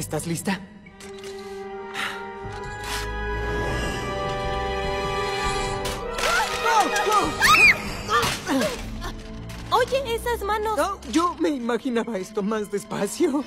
¿Estás lista? Oye, esas manos. No, yo me imaginaba esto más despacio.